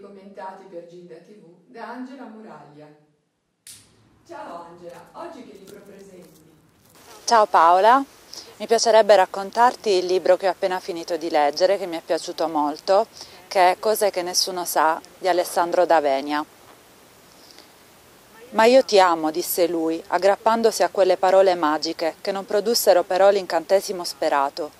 commentati per Gilda TV da Angela Muraglia. Ciao Angela, oggi che libro presenti? Ciao Paola, mi piacerebbe raccontarti il libro che ho appena finito di leggere, che mi è piaciuto molto, che è Cose che nessuno sa di Alessandro D'Avenia. Ma io ti amo, disse lui, aggrappandosi a quelle parole magiche che non produssero però l'incantesimo sperato.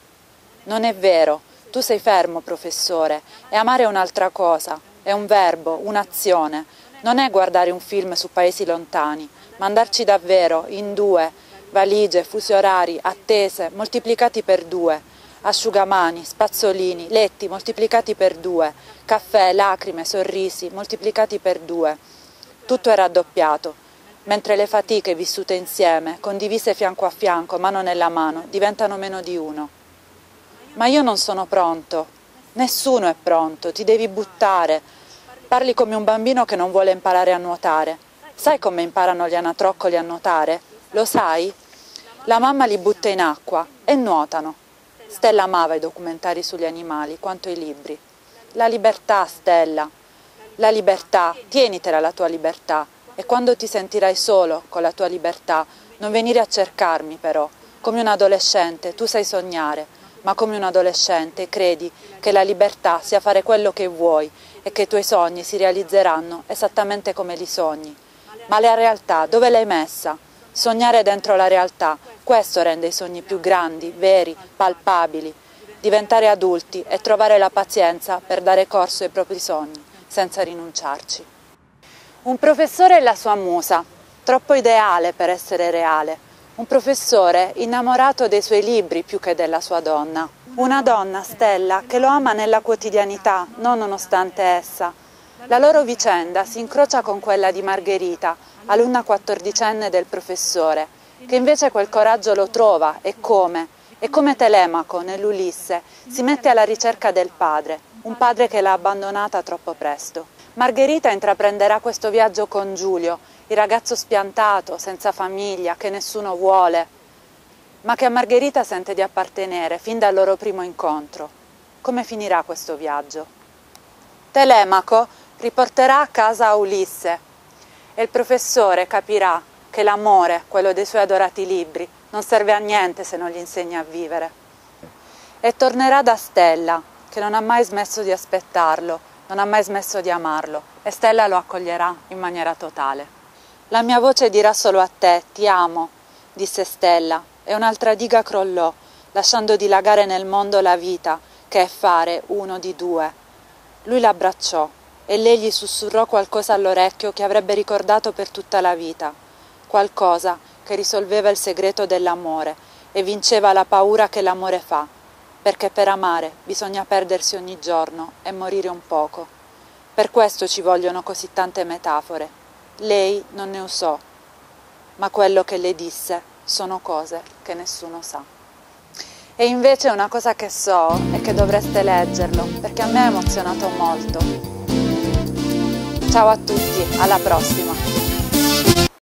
Non è vero, tu sei fermo, professore, e amare è un'altra cosa, è un verbo, un'azione. Non è guardare un film su paesi lontani, ma andarci davvero, in due, valigie, fusi orari, attese, moltiplicati per due, asciugamani, spazzolini, letti moltiplicati per due, caffè, lacrime, sorrisi moltiplicati per due. Tutto è raddoppiato, mentre le fatiche vissute insieme, condivise fianco a fianco, mano nella mano, diventano meno di uno. Ma io non sono pronto, nessuno è pronto, ti devi buttare. Parli come un bambino che non vuole imparare a nuotare. Sai come imparano gli anatroccoli a nuotare? Lo sai? La mamma li butta in acqua e nuotano. Stella amava i documentari sugli animali quanto i libri. La libertà, Stella. La libertà, tienitela la tua libertà e quando ti sentirai solo con la tua libertà, non venire a cercarmi però. Come un adolescente tu sai sognare, ma come un adolescente credi che la libertà sia fare quello che vuoi e che i tuoi sogni si realizzeranno esattamente come li sogni. Ma la realtà dove l'hai messa? Sognare dentro la realtà, questo rende i sogni più grandi, veri, palpabili. Diventare adulti e trovare la pazienza per dare corso ai propri sogni, senza rinunciarci. Un professore è la sua musa, troppo ideale per essere reale un professore innamorato dei suoi libri più che della sua donna. Una donna, Stella, che lo ama nella quotidianità, non nonostante essa. La loro vicenda si incrocia con quella di Margherita, alunna quattordicenne del professore, che invece quel coraggio lo trova e come, e come Telemaco nell'Ulisse si mette alla ricerca del padre, un padre che l'ha abbandonata troppo presto. Margherita intraprenderà questo viaggio con Giulio, il ragazzo spiantato, senza famiglia, che nessuno vuole, ma che a Margherita sente di appartenere fin dal loro primo incontro. Come finirà questo viaggio? Telemaco riporterà a casa Ulisse e il professore capirà che l'amore, quello dei suoi adorati libri, non serve a niente se non gli insegna a vivere. E tornerà da Stella, che non ha mai smesso di aspettarlo, non ha mai smesso di amarlo, e Stella lo accoglierà in maniera totale. La mia voce dirà solo a te, ti amo, disse Stella, e un'altra diga crollò, lasciando dilagare nel mondo la vita, che è fare uno di due. Lui l'abbracciò e lei gli sussurrò qualcosa all'orecchio che avrebbe ricordato per tutta la vita, qualcosa che risolveva il segreto dell'amore e vinceva la paura che l'amore fa, perché per amare bisogna perdersi ogni giorno e morire un poco. Per questo ci vogliono così tante metafore lei non ne usò, ma quello che le disse sono cose che nessuno sa. E invece una cosa che so è che dovreste leggerlo, perché a me ha emozionato molto. Ciao a tutti, alla prossima!